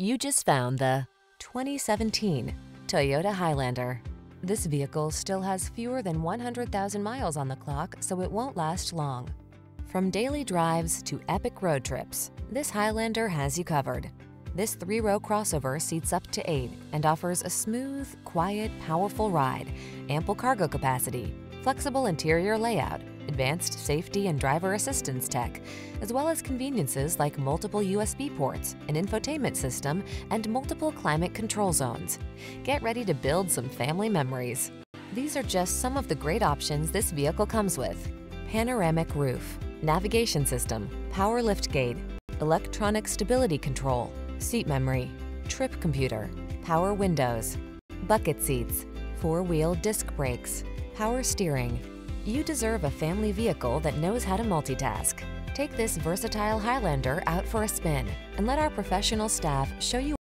You just found the 2017 Toyota Highlander. This vehicle still has fewer than 100,000 miles on the clock, so it won't last long. From daily drives to epic road trips, this Highlander has you covered. This three-row crossover seats up to eight and offers a smooth, quiet, powerful ride, ample cargo capacity, flexible interior layout, advanced safety and driver assistance tech, as well as conveniences like multiple USB ports, an infotainment system, and multiple climate control zones. Get ready to build some family memories. These are just some of the great options this vehicle comes with. Panoramic roof, navigation system, power liftgate, electronic stability control, seat memory, trip computer, power windows, bucket seats, four-wheel disc brakes, power steering. You deserve a family vehicle that knows how to multitask. Take this versatile Highlander out for a spin and let our professional staff show you